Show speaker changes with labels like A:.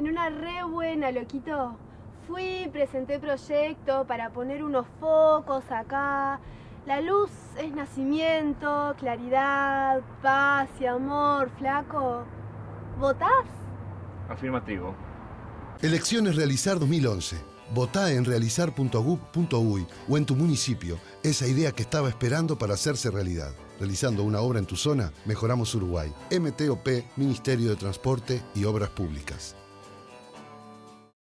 A: En una re buena, loquito. Fui, presenté proyecto para poner unos focos acá. La luz es nacimiento, claridad, paz y amor, flaco. ¿Votás?
B: Afirmativo.
C: Elecciones Realizar 2011. Votá en realizar.gov.uy o en tu municipio esa idea que estaba esperando para hacerse realidad. Realizando una obra en tu zona, mejoramos Uruguay. MTOP, Ministerio de Transporte y Obras Públicas.